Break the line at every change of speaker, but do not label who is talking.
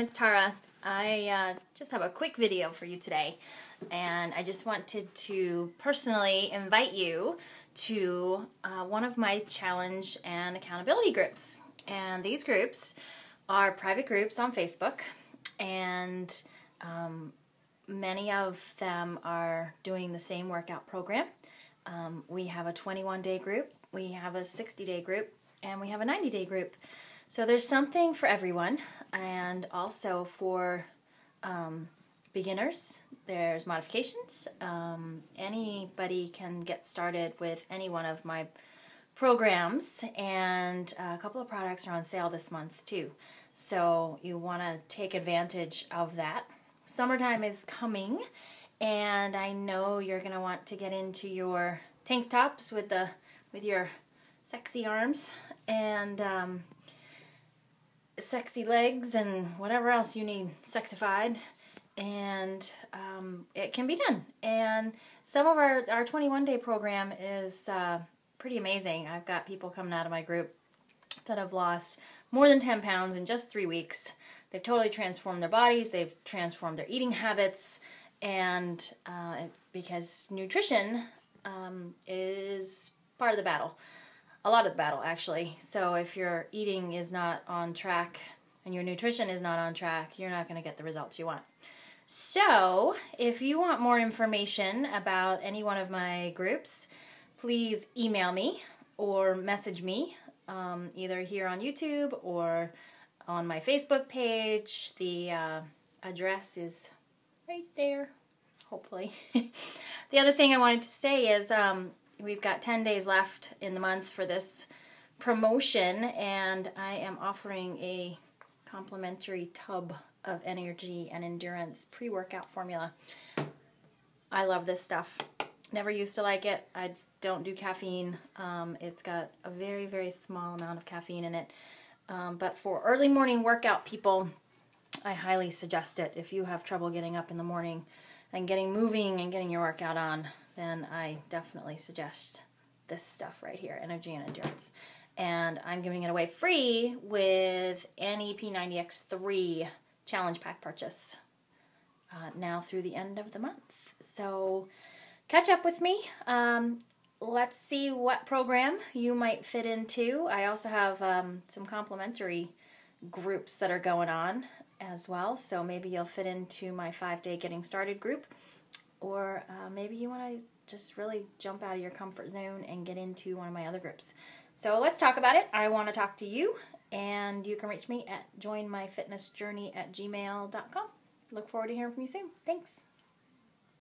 It's Tara. I uh, just have a quick video for you today, and I just wanted to personally invite you to uh, one of my challenge and accountability groups. And these groups are private groups on Facebook, and um, many of them are doing the same workout program. Um, we have a 21 day group, we have a 60 day group, and we have a 90 day group. So there's something for everyone, and also for um, beginners, there's modifications. Um, anybody can get started with any one of my programs, and a couple of products are on sale this month too. So you want to take advantage of that. Summertime is coming, and I know you're going to want to get into your tank tops with the with your sexy arms and um, sexy legs and whatever else you need sexified and um, it can be done. And some of our our 21 day program is uh, pretty amazing. I've got people coming out of my group that have lost more than 10 pounds in just three weeks. They've totally transformed their bodies they've transformed their eating habits and uh, because nutrition um, is part of the battle a lot of the battle actually. So if your eating is not on track and your nutrition is not on track, you're not going to get the results you want. So, if you want more information about any one of my groups, please email me or message me um, either here on YouTube or on my Facebook page. The uh, address is right there, hopefully. the other thing I wanted to say is um, we've got 10 days left in the month for this promotion and I am offering a complimentary tub of energy and endurance pre-workout formula. I love this stuff. Never used to like it. I don't do caffeine. Um, it's got a very, very small amount of caffeine in it. Um, but for early morning workout people, I highly suggest it. If you have trouble getting up in the morning and getting moving and getting your workout on, then I definitely suggest this stuff right here, Energy and Endurance. And I'm giving it away free with any P90X3 challenge pack purchase uh, now through the end of the month. So catch up with me. Um, let's see what program you might fit into. I also have um, some complimentary groups that are going on as well. So maybe you'll fit into my five day getting started group or uh, maybe you want to just really jump out of your comfort zone and get into one of my other groups. So let's talk about it. I want to talk to you, and you can reach me at joinmyfitnessjourney at gmail.com. Look forward to hearing from you soon. Thanks.